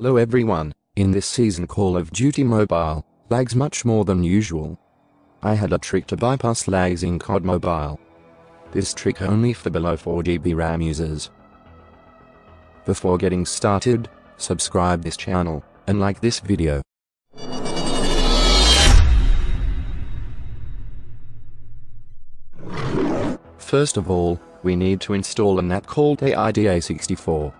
Hello everyone, in this season Call of Duty Mobile, lags much more than usual. I had a trick to bypass lags in COD Mobile. This trick only for below 4GB RAM users. Before getting started, subscribe this channel, and like this video. First of all, we need to install an app called AIDA64.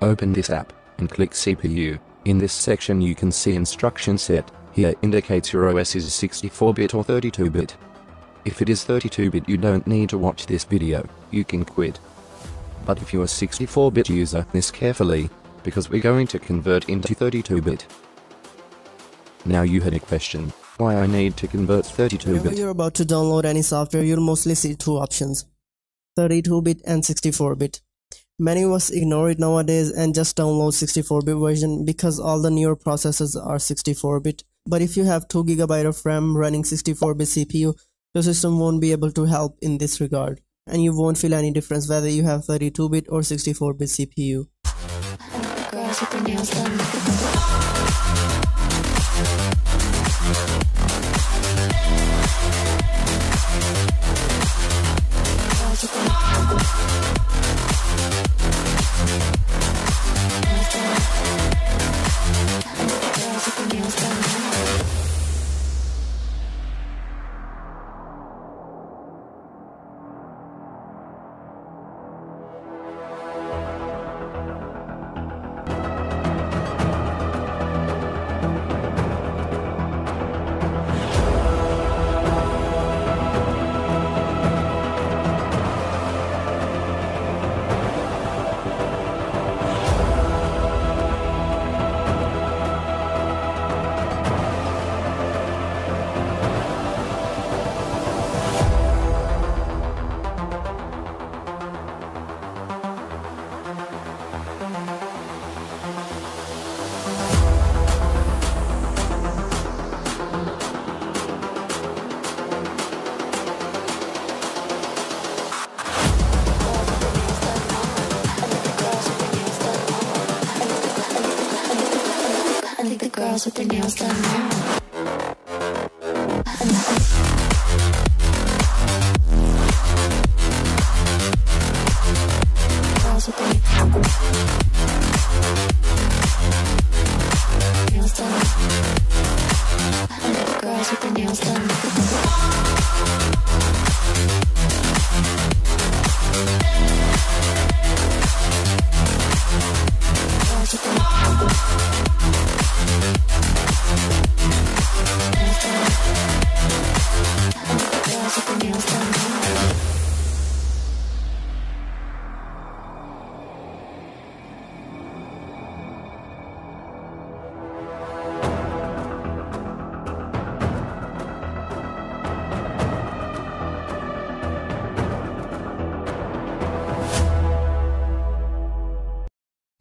Open this app, and click CPU. In this section you can see instruction set, here indicates your OS is 64-bit or 32-bit. If it is 32-bit you don't need to watch this video, you can quit. But if you're a 64-bit user, this carefully, because we're going to convert into 32-bit. Now you had a question, why I need to convert 32-bit? you're about to download any software, you'll mostly see two options 32 bit and 64 bit. Many of us ignore it nowadays and just download 64 bit version because all the newer processors are 64 bit. But if you have 2 GB of RAM running 64 bit CPU, your system won't be able to help in this regard. And you won't feel any difference whether you have 32 bit or 64 bit CPU. Think the girls with their nails done now. Girls with their nails done.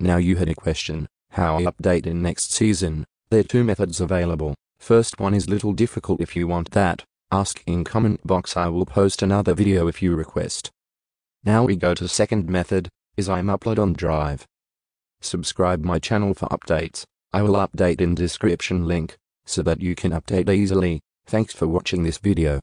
Now you had a question, how I update in next season, there are two methods available, first one is little difficult if you want that, ask in comment box I will post another video if you request. Now we go to second method, is I'm upload on drive. Subscribe my channel for updates, I will update in description link, so that you can update easily, thanks for watching this video.